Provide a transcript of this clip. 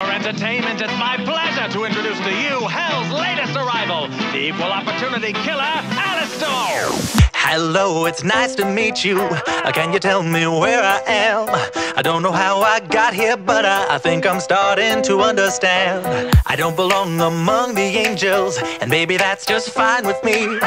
For Entertainment, it's my pleasure to introduce to you Hell's latest arrival, the equal opportunity killer, Alastor! Hello, it's nice to meet you. Uh, can you tell me where I am? I don't know how I got here, but I, I think I'm starting to understand. I don't belong among the angels, and maybe that's just fine with me.